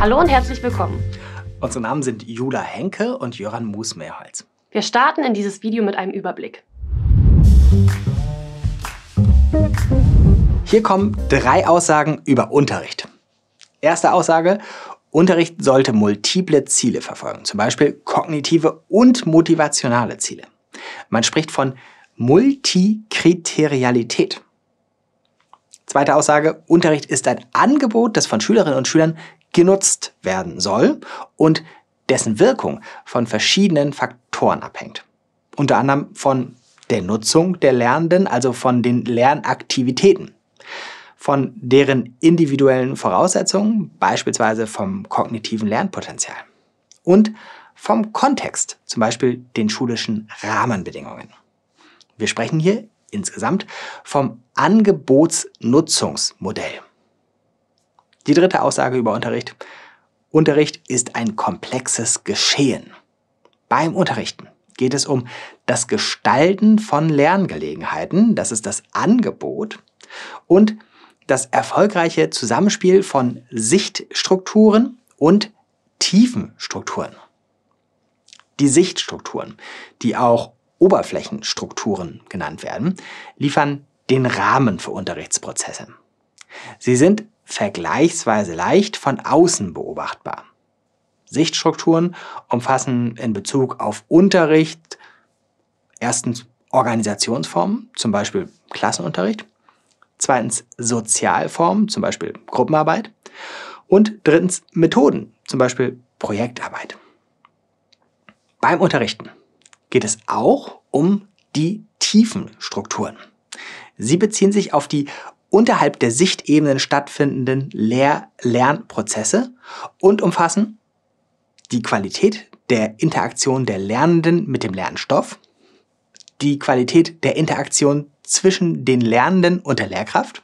Hallo und herzlich willkommen. Unsere Namen sind Jula Henke und Jöran Moosmeerholz. Wir starten in dieses Video mit einem Überblick. Hier kommen drei Aussagen über Unterricht. Erste Aussage, Unterricht sollte multiple Ziele verfolgen, zum Beispiel kognitive und motivationale Ziele. Man spricht von Multikriterialität. Zweite Aussage, Unterricht ist ein Angebot, das von Schülerinnen und Schülern genutzt werden soll und dessen Wirkung von verschiedenen Faktoren abhängt. Unter anderem von der Nutzung der Lernenden, also von den Lernaktivitäten, von deren individuellen Voraussetzungen, beispielsweise vom kognitiven Lernpotenzial und vom Kontext, zum Beispiel den schulischen Rahmenbedingungen. Wir sprechen hier insgesamt vom Angebotsnutzungsmodell. Die dritte Aussage über Unterricht. Unterricht ist ein komplexes Geschehen. Beim Unterrichten geht es um das Gestalten von Lerngelegenheiten, das ist das Angebot, und das erfolgreiche Zusammenspiel von Sichtstrukturen und Tiefenstrukturen. Die Sichtstrukturen, die auch Oberflächenstrukturen genannt werden, liefern den Rahmen für Unterrichtsprozesse. Sie sind vergleichsweise leicht von außen beobachtbar. Sichtstrukturen umfassen in Bezug auf Unterricht erstens Organisationsformen, zum Beispiel Klassenunterricht, zweitens Sozialformen, zum Beispiel Gruppenarbeit und drittens Methoden, zum Beispiel Projektarbeit. Beim Unterrichten geht es auch um die tiefen Strukturen. Sie beziehen sich auf die unterhalb der Sichtebenen stattfindenden Lehr Lernprozesse und umfassen die Qualität der Interaktion der Lernenden mit dem Lernstoff, die Qualität der Interaktion zwischen den Lernenden und der Lehrkraft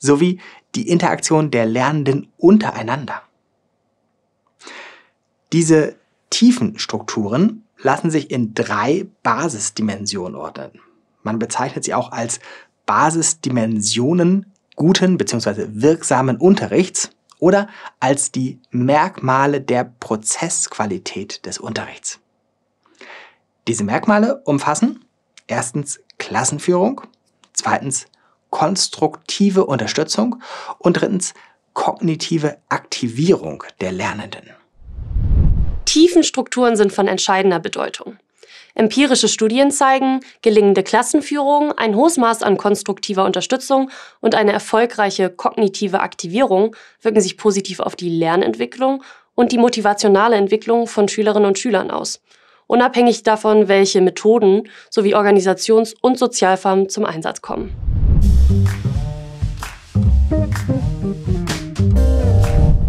sowie die Interaktion der Lernenden untereinander. Diese tiefen Strukturen lassen sich in drei Basisdimensionen ordnen. Man bezeichnet sie auch als Basisdimensionen guten bzw. wirksamen Unterrichts oder als die Merkmale der Prozessqualität des Unterrichts. Diese Merkmale umfassen erstens Klassenführung, zweitens konstruktive Unterstützung und drittens kognitive Aktivierung der Lernenden. Tiefenstrukturen sind von entscheidender Bedeutung. Empirische Studien zeigen, gelingende Klassenführung, ein hohes Maß an konstruktiver Unterstützung und eine erfolgreiche kognitive Aktivierung wirken sich positiv auf die Lernentwicklung und die motivationale Entwicklung von Schülerinnen und Schülern aus, unabhängig davon, welche Methoden sowie Organisations- und Sozialformen zum Einsatz kommen.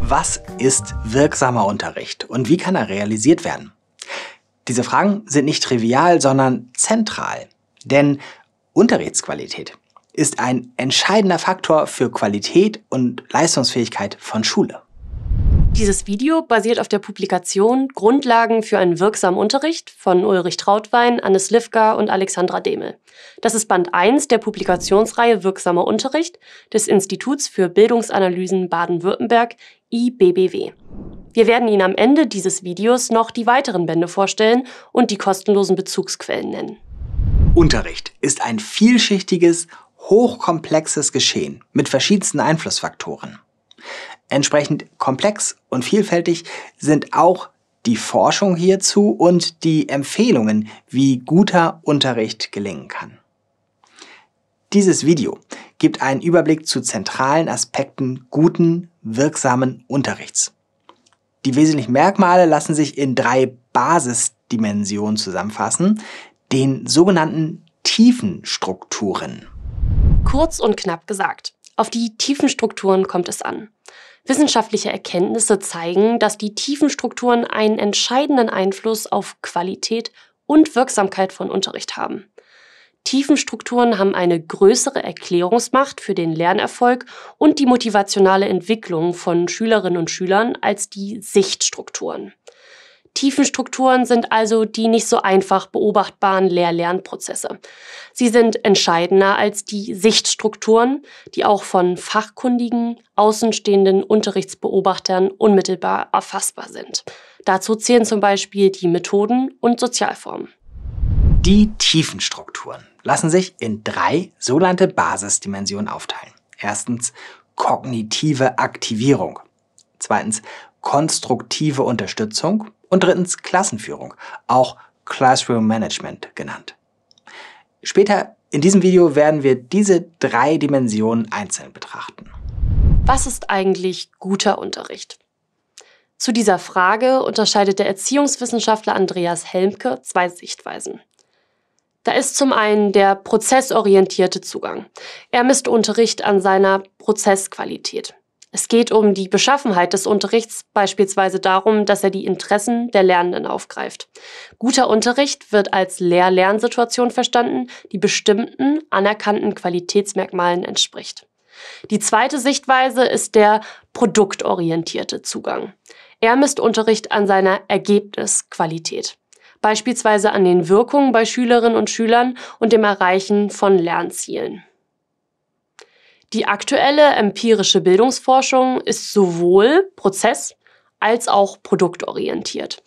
Was ist wirksamer Unterricht und wie kann er realisiert werden? Diese Fragen sind nicht trivial, sondern zentral. Denn Unterrichtsqualität ist ein entscheidender Faktor für Qualität und Leistungsfähigkeit von Schule. Dieses Video basiert auf der Publikation Grundlagen für einen wirksamen Unterricht von Ulrich Trautwein, Anne Slivka und Alexandra Demel. Das ist Band 1 der Publikationsreihe Wirksamer Unterricht des Instituts für Bildungsanalysen Baden-Württemberg IBBW. Wir werden Ihnen am Ende dieses Videos noch die weiteren Bände vorstellen und die kostenlosen Bezugsquellen nennen. Unterricht ist ein vielschichtiges, hochkomplexes Geschehen mit verschiedensten Einflussfaktoren. Entsprechend komplex und vielfältig sind auch die Forschung hierzu und die Empfehlungen, wie guter Unterricht gelingen kann. Dieses Video gibt einen Überblick zu zentralen Aspekten guten, wirksamen Unterrichts. Die wesentlichen Merkmale lassen sich in drei Basisdimensionen zusammenfassen, den sogenannten Tiefenstrukturen. Kurz und knapp gesagt, auf die Tiefenstrukturen kommt es an. Wissenschaftliche Erkenntnisse zeigen, dass die Tiefenstrukturen einen entscheidenden Einfluss auf Qualität und Wirksamkeit von Unterricht haben. Tiefenstrukturen haben eine größere Erklärungsmacht für den Lernerfolg und die motivationale Entwicklung von Schülerinnen und Schülern als die Sichtstrukturen. Tiefenstrukturen sind also die nicht so einfach beobachtbaren Lehr-Lernprozesse. Sie sind entscheidender als die Sichtstrukturen, die auch von fachkundigen, außenstehenden Unterrichtsbeobachtern unmittelbar erfassbar sind. Dazu zählen zum Beispiel die Methoden und Sozialformen. Die Tiefenstrukturen lassen sich in drei sogenannte Basisdimensionen aufteilen. Erstens kognitive Aktivierung. Zweitens konstruktive Unterstützung. Und drittens Klassenführung, auch Classroom Management genannt. Später in diesem Video werden wir diese drei Dimensionen einzeln betrachten. Was ist eigentlich guter Unterricht? Zu dieser Frage unterscheidet der Erziehungswissenschaftler Andreas Helmke zwei Sichtweisen. Da ist zum einen der prozessorientierte Zugang. Er misst Unterricht an seiner Prozessqualität. Es geht um die Beschaffenheit des Unterrichts, beispielsweise darum, dass er die Interessen der Lernenden aufgreift. Guter Unterricht wird als Lehr-Lernsituation verstanden, die bestimmten anerkannten Qualitätsmerkmalen entspricht. Die zweite Sichtweise ist der produktorientierte Zugang. Er misst Unterricht an seiner Ergebnisqualität, beispielsweise an den Wirkungen bei Schülerinnen und Schülern und dem Erreichen von Lernzielen. Die aktuelle empirische Bildungsforschung ist sowohl prozess- als auch produktorientiert.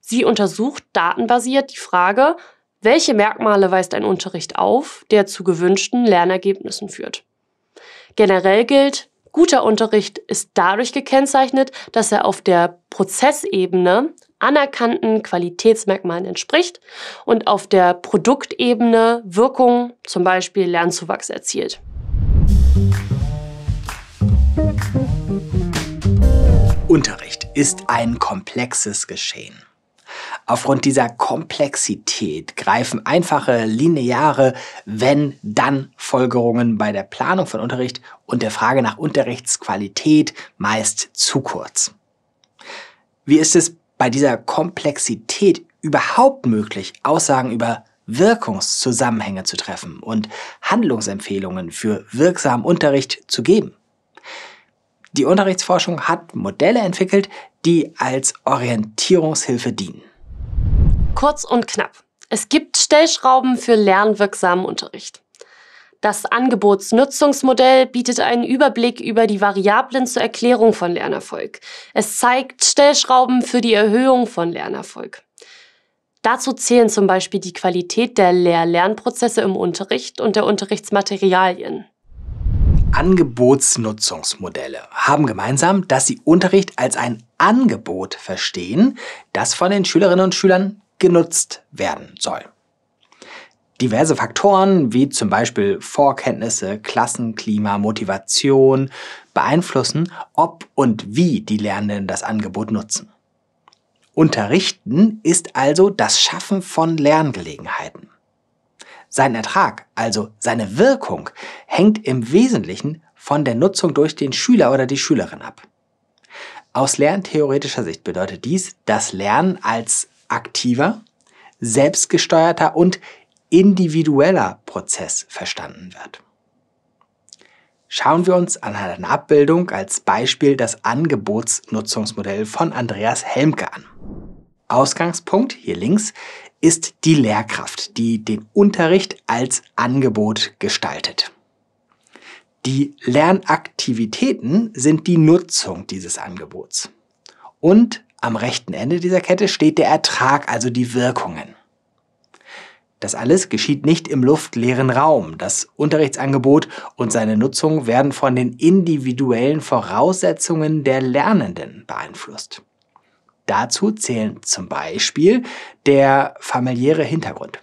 Sie untersucht datenbasiert die Frage, welche Merkmale weist ein Unterricht auf, der zu gewünschten Lernergebnissen führt. Generell gilt, guter Unterricht ist dadurch gekennzeichnet, dass er auf der Prozessebene anerkannten Qualitätsmerkmalen entspricht und auf der Produktebene Wirkung, zum Beispiel Lernzuwachs erzielt. Unterricht ist ein komplexes Geschehen. Aufgrund dieser Komplexität greifen einfache, lineare Wenn-Dann-Folgerungen bei der Planung von Unterricht und der Frage nach Unterrichtsqualität meist zu kurz. Wie ist es bei dieser Komplexität überhaupt möglich, Aussagen über Wirkungszusammenhänge zu treffen und Handlungsempfehlungen für wirksamen Unterricht zu geben. Die Unterrichtsforschung hat Modelle entwickelt, die als Orientierungshilfe dienen. Kurz und knapp. Es gibt Stellschrauben für lernwirksamen Unterricht. Das Angebotsnutzungsmodell bietet einen Überblick über die Variablen zur Erklärung von Lernerfolg. Es zeigt Stellschrauben für die Erhöhung von Lernerfolg. Dazu zählen zum Beispiel die Qualität der Lehr-Lernprozesse im Unterricht und der Unterrichtsmaterialien. Angebotsnutzungsmodelle haben gemeinsam, dass sie Unterricht als ein Angebot verstehen, das von den Schülerinnen und Schülern genutzt werden soll. Diverse Faktoren wie zum Beispiel Vorkenntnisse, Klassenklima, Motivation beeinflussen, ob und wie die Lernenden das Angebot nutzen. Unterrichten ist also das Schaffen von Lerngelegenheiten. Sein Ertrag, also seine Wirkung, hängt im Wesentlichen von der Nutzung durch den Schüler oder die Schülerin ab. Aus lerntheoretischer Sicht bedeutet dies, dass Lernen als aktiver, selbstgesteuerter und individueller Prozess verstanden wird. Schauen wir uns anhand einer Abbildung als Beispiel das Angebotsnutzungsmodell von Andreas Helmke an. Ausgangspunkt hier links ist die Lehrkraft, die den Unterricht als Angebot gestaltet. Die Lernaktivitäten sind die Nutzung dieses Angebots. Und am rechten Ende dieser Kette steht der Ertrag, also die Wirkungen. Das alles geschieht nicht im luftleeren Raum. Das Unterrichtsangebot und seine Nutzung werden von den individuellen Voraussetzungen der Lernenden beeinflusst. Dazu zählen zum Beispiel der familiäre Hintergrund,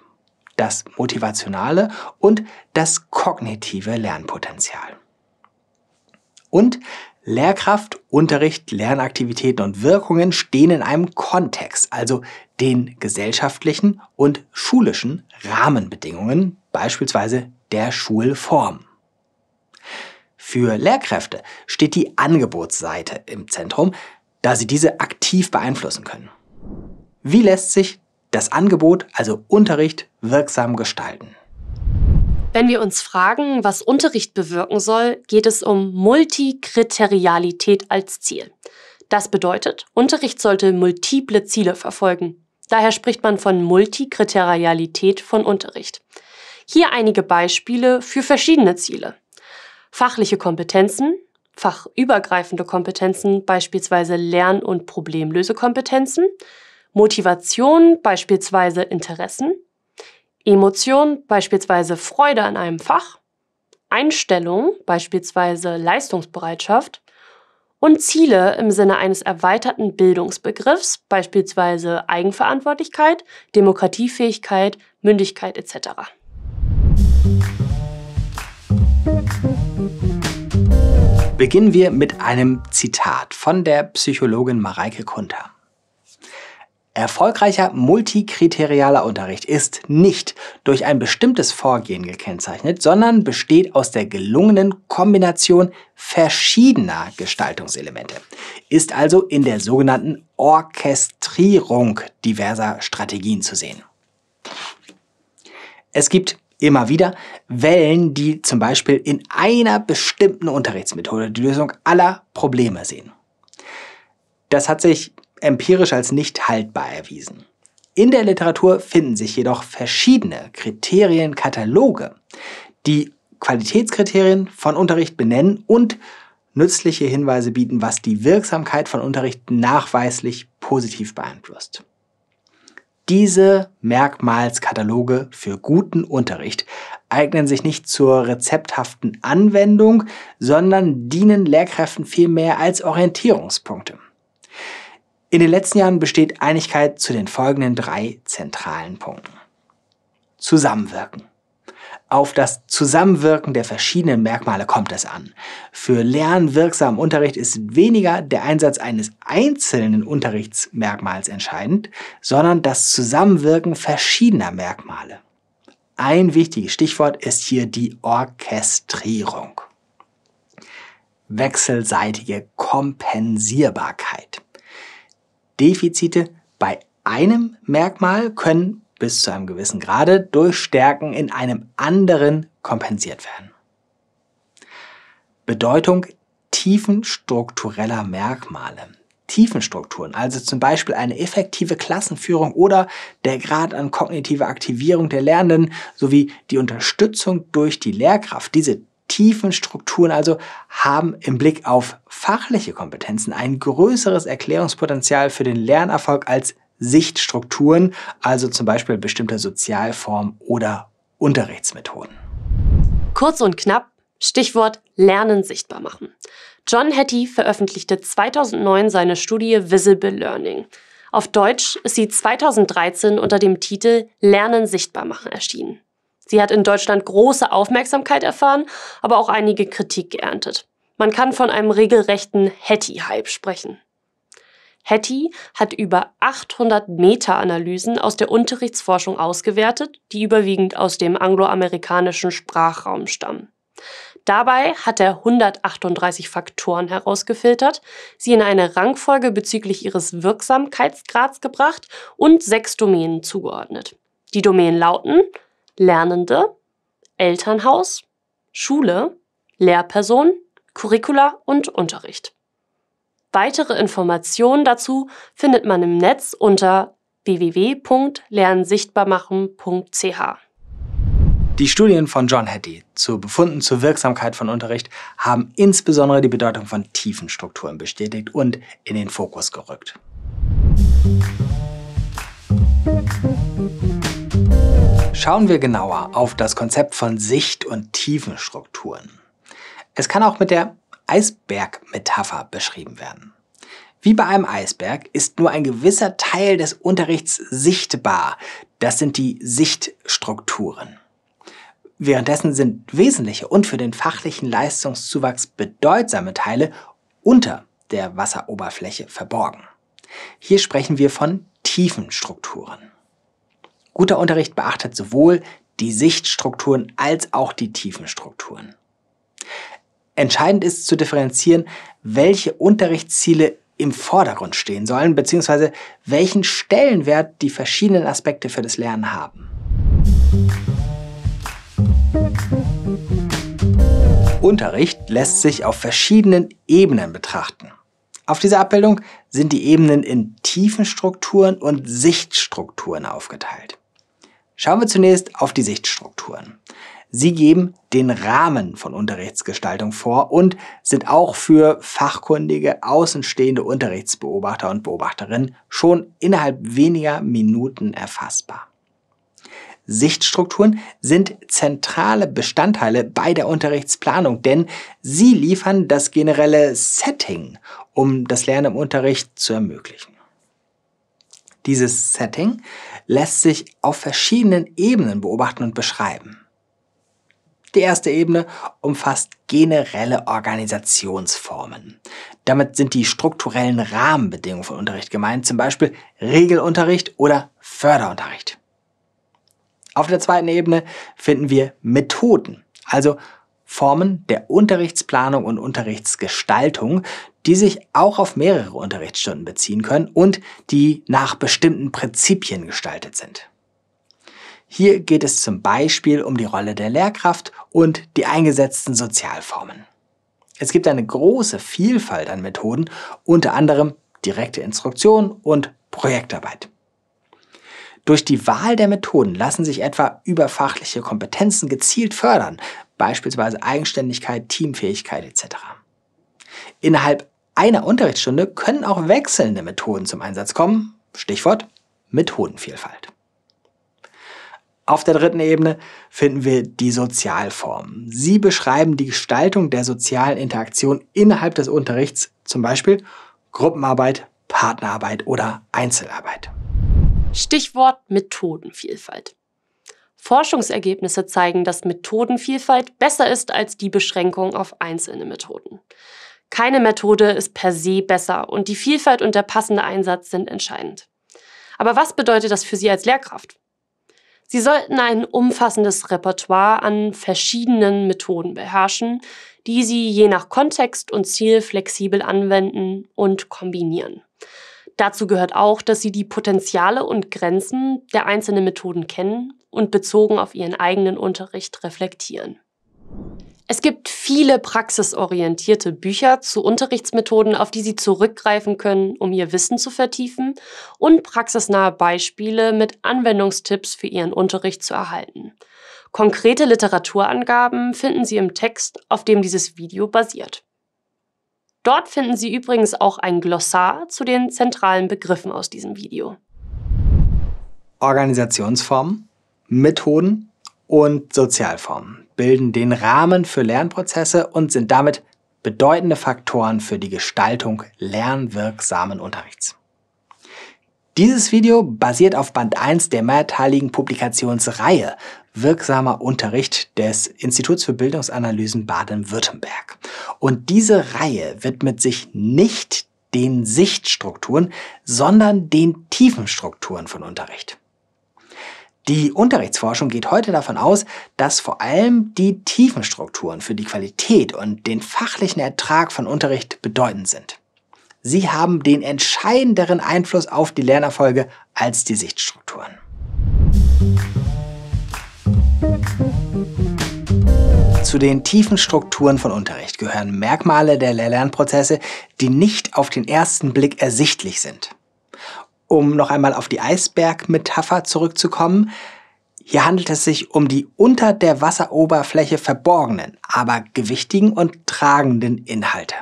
das motivationale und das kognitive Lernpotenzial. Und Lehrkraft, Unterricht, Lernaktivitäten und Wirkungen stehen in einem Kontext, also den gesellschaftlichen und schulischen Rahmenbedingungen, beispielsweise der Schulform. Für Lehrkräfte steht die Angebotsseite im Zentrum, da sie diese aktiv beeinflussen können. Wie lässt sich das Angebot, also Unterricht, wirksam gestalten? Wenn wir uns fragen, was Unterricht bewirken soll, geht es um Multikriterialität als Ziel. Das bedeutet, Unterricht sollte multiple Ziele verfolgen. Daher spricht man von Multikriterialität von Unterricht. Hier einige Beispiele für verschiedene Ziele. Fachliche Kompetenzen, fachübergreifende Kompetenzen, beispielsweise Lern- und Problemlösekompetenzen, Motivation, beispielsweise Interessen, Emotion, beispielsweise Freude an einem Fach, Einstellung, beispielsweise Leistungsbereitschaft, und Ziele im Sinne eines erweiterten Bildungsbegriffs, beispielsweise Eigenverantwortlichkeit, Demokratiefähigkeit, Mündigkeit etc. Beginnen wir mit einem Zitat von der Psychologin Mareike Kunter. Erfolgreicher multikriterialer Unterricht ist nicht durch ein bestimmtes Vorgehen gekennzeichnet, sondern besteht aus der gelungenen Kombination verschiedener Gestaltungselemente, ist also in der sogenannten Orchestrierung diverser Strategien zu sehen. Es gibt immer wieder Wellen, die zum Beispiel in einer bestimmten Unterrichtsmethode die Lösung aller Probleme sehen. Das hat sich empirisch als nicht haltbar erwiesen. In der Literatur finden sich jedoch verschiedene Kriterienkataloge, die Qualitätskriterien von Unterricht benennen und nützliche Hinweise bieten, was die Wirksamkeit von Unterricht nachweislich positiv beeinflusst. Diese Merkmalskataloge für guten Unterricht eignen sich nicht zur rezepthaften Anwendung, sondern dienen Lehrkräften vielmehr als Orientierungspunkte. In den letzten Jahren besteht Einigkeit zu den folgenden drei zentralen Punkten. Zusammenwirken. Auf das Zusammenwirken der verschiedenen Merkmale kommt es an. Für lernwirksamen Unterricht ist weniger der Einsatz eines einzelnen Unterrichtsmerkmals entscheidend, sondern das Zusammenwirken verschiedener Merkmale. Ein wichtiges Stichwort ist hier die Orchestrierung. Wechselseitige Kompensierbarkeit. Defizite bei einem Merkmal können bis zu einem gewissen Grade durch Stärken in einem anderen kompensiert werden. Bedeutung tiefenstruktureller Merkmale. Tiefenstrukturen, also zum Beispiel eine effektive Klassenführung oder der Grad an kognitiver Aktivierung der Lernenden sowie die Unterstützung durch die Lehrkraft. Diese tiefen Strukturen also haben im Blick auf fachliche Kompetenzen ein größeres Erklärungspotenzial für den Lernerfolg als Sichtstrukturen, also zum Beispiel bestimmte Sozialformen oder Unterrichtsmethoden. Kurz und knapp, Stichwort Lernen sichtbar machen. John Hattie veröffentlichte 2009 seine Studie Visible Learning. Auf Deutsch ist sie 2013 unter dem Titel Lernen sichtbar machen erschienen. Sie hat in Deutschland große Aufmerksamkeit erfahren, aber auch einige Kritik geerntet. Man kann von einem regelrechten Hattie-Hype sprechen. Hattie hat über 800 Meta-Analysen aus der Unterrichtsforschung ausgewertet, die überwiegend aus dem angloamerikanischen Sprachraum stammen. Dabei hat er 138 Faktoren herausgefiltert, sie in eine Rangfolge bezüglich ihres Wirksamkeitsgrads gebracht und sechs Domänen zugeordnet. Die Domänen lauten Lernende, Elternhaus, Schule, Lehrperson, Curricula und Unterricht. Weitere Informationen dazu findet man im Netz unter www.lernsichtbarmachen.ch. Die Studien von John Hattie zu Befunden zur Wirksamkeit von Unterricht haben insbesondere die Bedeutung von tiefen Strukturen bestätigt und in den Fokus gerückt. Schauen wir genauer auf das Konzept von Sicht- und Tiefenstrukturen. Es kann auch mit der Eisbergmetapher beschrieben werden. Wie bei einem Eisberg ist nur ein gewisser Teil des Unterrichts sichtbar. Das sind die Sichtstrukturen. Währenddessen sind wesentliche und für den fachlichen Leistungszuwachs bedeutsame Teile unter der Wasseroberfläche verborgen. Hier sprechen wir von tiefen Strukturen. Guter Unterricht beachtet sowohl die Sichtstrukturen als auch die Tiefenstrukturen. Entscheidend ist zu differenzieren, welche Unterrichtsziele im Vordergrund stehen sollen, beziehungsweise welchen Stellenwert die verschiedenen Aspekte für das Lernen haben. Unterricht lässt sich auf verschiedenen Ebenen betrachten. Auf dieser Abbildung sind die Ebenen in Tiefenstrukturen und Sichtstrukturen aufgeteilt. Schauen wir zunächst auf die Sichtstrukturen. Sie geben den Rahmen von Unterrichtsgestaltung vor und sind auch für fachkundige, außenstehende Unterrichtsbeobachter und Beobachterinnen schon innerhalb weniger Minuten erfassbar. Sichtstrukturen sind zentrale Bestandteile bei der Unterrichtsplanung, denn sie liefern das generelle Setting, um das Lernen im Unterricht zu ermöglichen. Dieses Setting lässt sich auf verschiedenen Ebenen beobachten und beschreiben. Die erste Ebene umfasst generelle Organisationsformen. Damit sind die strukturellen Rahmenbedingungen von Unterricht gemeint, zum Beispiel Regelunterricht oder Förderunterricht. Auf der zweiten Ebene finden wir Methoden, also Formen der Unterrichtsplanung und Unterrichtsgestaltung, die sich auch auf mehrere Unterrichtsstunden beziehen können und die nach bestimmten Prinzipien gestaltet sind. Hier geht es zum Beispiel um die Rolle der Lehrkraft und die eingesetzten Sozialformen. Es gibt eine große Vielfalt an Methoden, unter anderem direkte Instruktion und Projektarbeit. Durch die Wahl der Methoden lassen sich etwa überfachliche Kompetenzen gezielt fördern, beispielsweise Eigenständigkeit, Teamfähigkeit etc. Innerhalb einer Unterrichtsstunde können auch wechselnde Methoden zum Einsatz kommen. Stichwort Methodenvielfalt. Auf der dritten Ebene finden wir die Sozialformen. Sie beschreiben die Gestaltung der sozialen Interaktion innerhalb des Unterrichts, zum Beispiel Gruppenarbeit, Partnerarbeit oder Einzelarbeit. Stichwort Methodenvielfalt. Forschungsergebnisse zeigen, dass Methodenvielfalt besser ist als die Beschränkung auf einzelne Methoden. Keine Methode ist per se besser und die Vielfalt und der passende Einsatz sind entscheidend. Aber was bedeutet das für Sie als Lehrkraft? Sie sollten ein umfassendes Repertoire an verschiedenen Methoden beherrschen, die Sie je nach Kontext und Ziel flexibel anwenden und kombinieren. Dazu gehört auch, dass sie die Potenziale und Grenzen der einzelnen Methoden kennen und bezogen auf ihren eigenen Unterricht reflektieren. Es gibt viele praxisorientierte Bücher zu Unterrichtsmethoden, auf die Sie zurückgreifen können, um Ihr Wissen zu vertiefen und praxisnahe Beispiele mit Anwendungstipps für Ihren Unterricht zu erhalten. Konkrete Literaturangaben finden Sie im Text, auf dem dieses Video basiert. Dort finden Sie übrigens auch ein Glossar zu den zentralen Begriffen aus diesem Video. Organisationsformen, Methoden und Sozialformen bilden den Rahmen für Lernprozesse und sind damit bedeutende Faktoren für die Gestaltung lernwirksamen Unterrichts. Dieses Video basiert auf Band 1 der mehrteiligen Publikationsreihe Wirksamer Unterricht des Instituts für Bildungsanalysen Baden-Württemberg. Und diese Reihe widmet sich nicht den Sichtstrukturen, sondern den Tiefenstrukturen von Unterricht. Die Unterrichtsforschung geht heute davon aus, dass vor allem die Tiefenstrukturen für die Qualität und den fachlichen Ertrag von Unterricht bedeutend sind. Sie haben den entscheidenderen Einfluss auf die Lernerfolge als die Sichtstrukturen. Zu den tiefen Strukturen von Unterricht gehören Merkmale der Lernprozesse, die nicht auf den ersten Blick ersichtlich sind. Um noch einmal auf die Eisbergmetapher zurückzukommen, hier handelt es sich um die unter der Wasseroberfläche verborgenen, aber gewichtigen und tragenden Inhalte.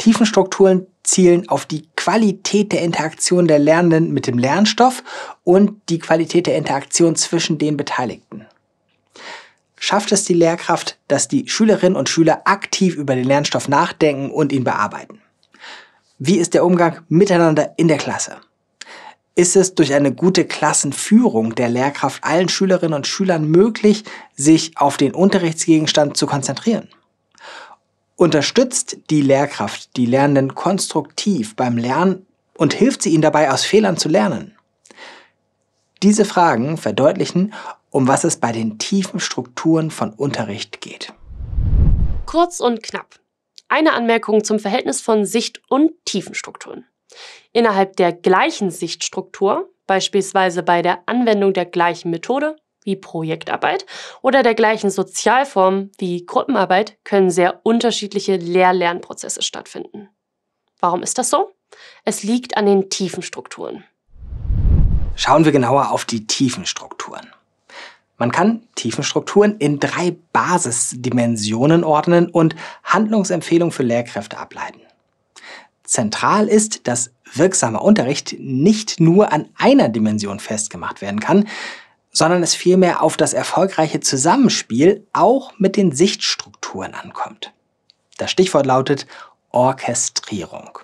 Tiefenstrukturen zielen auf die Qualität der Interaktion der Lernenden mit dem Lernstoff und die Qualität der Interaktion zwischen den Beteiligten. Schafft es die Lehrkraft, dass die Schülerinnen und Schüler aktiv über den Lernstoff nachdenken und ihn bearbeiten? Wie ist der Umgang miteinander in der Klasse? Ist es durch eine gute Klassenführung der Lehrkraft allen Schülerinnen und Schülern möglich, sich auf den Unterrichtsgegenstand zu konzentrieren? Unterstützt die Lehrkraft die Lernenden konstruktiv beim Lernen und hilft sie ihnen dabei, aus Fehlern zu lernen? Diese Fragen verdeutlichen, um was es bei den tiefen Strukturen von Unterricht geht. Kurz und knapp. Eine Anmerkung zum Verhältnis von Sicht- und Tiefenstrukturen. Innerhalb der gleichen Sichtstruktur, beispielsweise bei der Anwendung der gleichen Methode, wie Projektarbeit oder der gleichen Sozialform wie Gruppenarbeit können sehr unterschiedliche Lehr-Lernprozesse stattfinden. Warum ist das so? Es liegt an den tiefen Strukturen. Schauen wir genauer auf die tiefen Strukturen. Man kann Tiefenstrukturen in drei Basisdimensionen ordnen und Handlungsempfehlungen für Lehrkräfte ableiten. Zentral ist, dass wirksamer Unterricht nicht nur an einer Dimension festgemacht werden kann, sondern es vielmehr auf das erfolgreiche Zusammenspiel auch mit den Sichtstrukturen ankommt. Das Stichwort lautet Orchestrierung.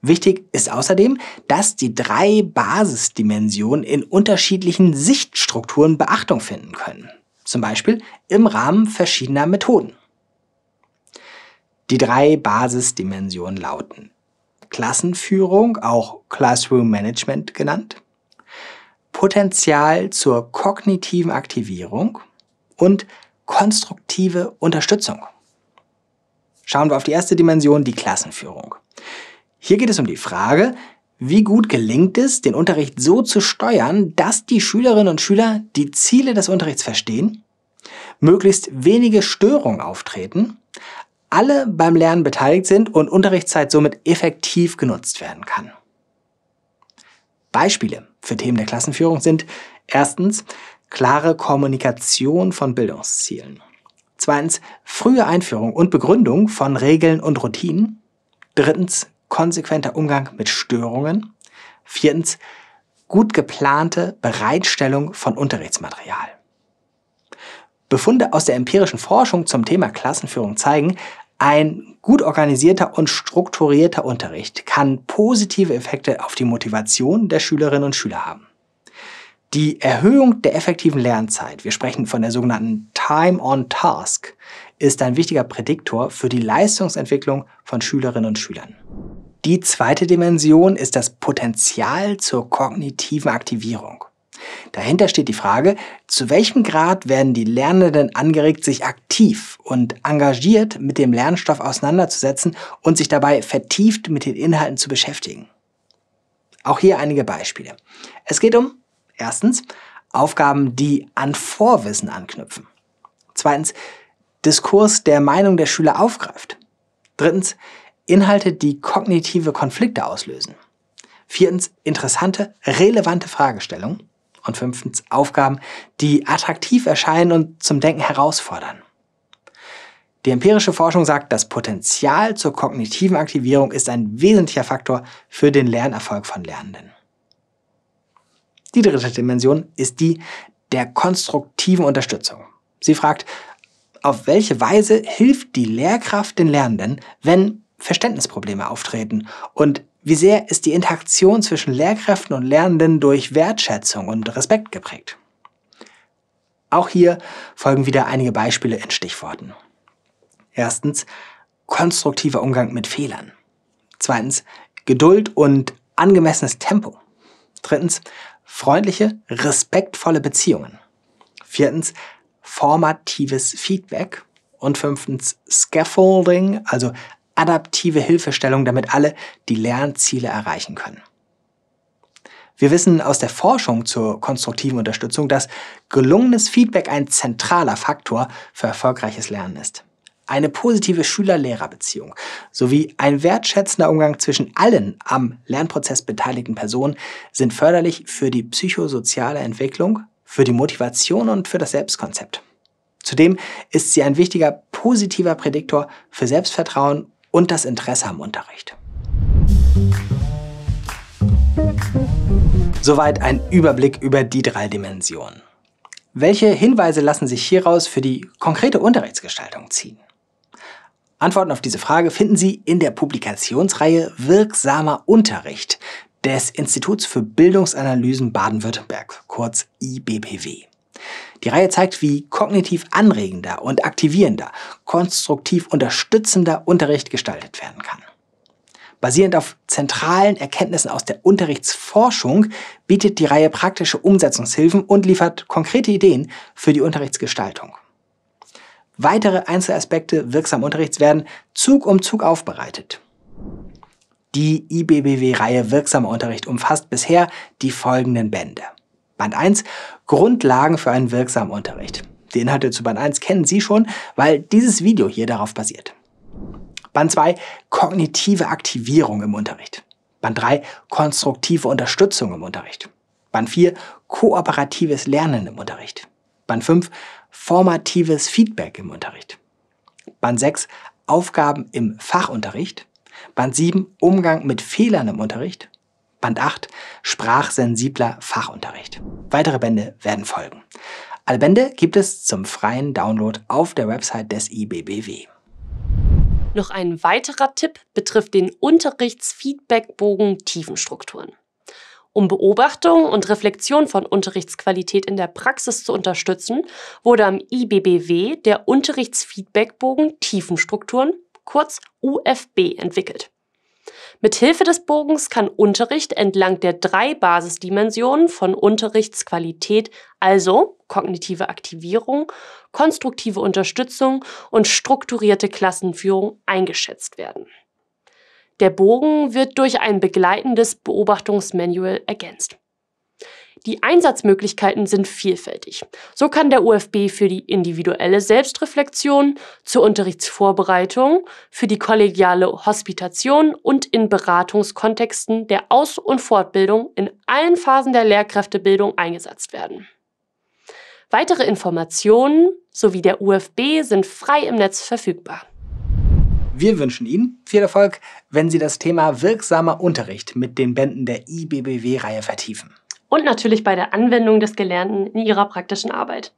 Wichtig ist außerdem, dass die drei Basisdimensionen in unterschiedlichen Sichtstrukturen Beachtung finden können. Zum Beispiel im Rahmen verschiedener Methoden. Die drei Basisdimensionen lauten Klassenführung, auch Classroom Management genannt, Potenzial zur kognitiven Aktivierung und konstruktive Unterstützung. Schauen wir auf die erste Dimension, die Klassenführung. Hier geht es um die Frage, wie gut gelingt es, den Unterricht so zu steuern, dass die Schülerinnen und Schüler die Ziele des Unterrichts verstehen, möglichst wenige Störungen auftreten, alle beim Lernen beteiligt sind und Unterrichtszeit somit effektiv genutzt werden kann. Beispiele für Themen der Klassenführung sind erstens klare Kommunikation von Bildungszielen. Zweitens frühe Einführung und Begründung von Regeln und Routinen. Drittens konsequenter Umgang mit Störungen. Viertens, gut geplante Bereitstellung von Unterrichtsmaterial. Befunde aus der empirischen Forschung zum Thema Klassenführung zeigen, ein gut organisierter und strukturierter Unterricht kann positive Effekte auf die Motivation der Schülerinnen und Schüler haben. Die Erhöhung der effektiven Lernzeit, wir sprechen von der sogenannten Time on Task, ist ein wichtiger Prädiktor für die Leistungsentwicklung von Schülerinnen und Schülern. Die zweite Dimension ist das Potenzial zur kognitiven Aktivierung. Dahinter steht die Frage, zu welchem Grad werden die Lernenden angeregt, sich aktiv und engagiert mit dem Lernstoff auseinanderzusetzen und sich dabei vertieft mit den Inhalten zu beschäftigen. Auch hier einige Beispiele. Es geht um erstens Aufgaben, die an Vorwissen anknüpfen. Zweitens Diskurs der Meinung der Schüler aufgreift. Drittens Inhalte, die kognitive Konflikte auslösen. Viertens, interessante, relevante Fragestellungen. Und fünftens, Aufgaben, die attraktiv erscheinen und zum Denken herausfordern. Die empirische Forschung sagt, das Potenzial zur kognitiven Aktivierung ist ein wesentlicher Faktor für den Lernerfolg von Lernenden. Die dritte Dimension ist die der konstruktiven Unterstützung. Sie fragt, auf welche Weise hilft die Lehrkraft den Lernenden, wenn Verständnisprobleme auftreten und wie sehr ist die Interaktion zwischen Lehrkräften und Lernenden durch Wertschätzung und Respekt geprägt. Auch hier folgen wieder einige Beispiele in Stichworten. Erstens konstruktiver Umgang mit Fehlern. Zweitens Geduld und angemessenes Tempo. Drittens freundliche, respektvolle Beziehungen. Viertens formatives Feedback. Und fünftens Scaffolding, also adaptive Hilfestellung, damit alle die Lernziele erreichen können. Wir wissen aus der Forschung zur konstruktiven Unterstützung, dass gelungenes Feedback ein zentraler Faktor für erfolgreiches Lernen ist. Eine positive Schüler-Lehrer-Beziehung sowie ein wertschätzender Umgang zwischen allen am Lernprozess beteiligten Personen sind förderlich für die psychosoziale Entwicklung, für die Motivation und für das Selbstkonzept. Zudem ist sie ein wichtiger positiver Prädiktor für Selbstvertrauen und das Interesse am Unterricht. Soweit ein Überblick über die drei Dimensionen. Welche Hinweise lassen sich hieraus für die konkrete Unterrichtsgestaltung ziehen? Antworten auf diese Frage finden Sie in der Publikationsreihe Wirksamer Unterricht des Instituts für Bildungsanalysen Baden-Württemberg, kurz IBPW. Die Reihe zeigt, wie kognitiv anregender und aktivierender, konstruktiv unterstützender Unterricht gestaltet werden kann. Basierend auf zentralen Erkenntnissen aus der Unterrichtsforschung bietet die Reihe praktische Umsetzungshilfen und liefert konkrete Ideen für die Unterrichtsgestaltung. Weitere Einzelaspekte wirksamen Unterrichts werden Zug um Zug aufbereitet. Die IBBW-Reihe Wirksamer Unterricht umfasst bisher die folgenden Bände. Band 1 Grundlagen für einen wirksamen Unterricht. Die Inhalte zu Band 1 kennen Sie schon, weil dieses Video hier darauf basiert. Band 2 kognitive Aktivierung im Unterricht. Band 3 konstruktive Unterstützung im Unterricht. Band 4 kooperatives Lernen im Unterricht. Band 5 formatives Feedback im Unterricht. Band 6 Aufgaben im Fachunterricht. Band 7 Umgang mit Fehlern im Unterricht. Band 8 Sprachsensibler Fachunterricht. Weitere Bände werden folgen. Alle Bände gibt es zum freien Download auf der Website des IBBW. Noch ein weiterer Tipp betrifft den Unterrichtsfeedbackbogen Tiefenstrukturen. Um Beobachtung und Reflexion von Unterrichtsqualität in der Praxis zu unterstützen, wurde am IBBW der Unterrichtsfeedbackbogen Tiefenstrukturen, kurz UFB, entwickelt. Mit Hilfe des Bogens kann Unterricht entlang der drei Basisdimensionen von Unterrichtsqualität, also kognitive Aktivierung, konstruktive Unterstützung und strukturierte Klassenführung eingeschätzt werden. Der Bogen wird durch ein begleitendes Beobachtungsmanual ergänzt. Die Einsatzmöglichkeiten sind vielfältig. So kann der UFB für die individuelle Selbstreflexion, zur Unterrichtsvorbereitung, für die kollegiale Hospitation und in Beratungskontexten der Aus- und Fortbildung in allen Phasen der Lehrkräftebildung eingesetzt werden. Weitere Informationen sowie der UFB sind frei im Netz verfügbar. Wir wünschen Ihnen viel Erfolg, wenn Sie das Thema wirksamer Unterricht mit den Bänden der IBBW-Reihe vertiefen und natürlich bei der Anwendung des Gelernten in ihrer praktischen Arbeit.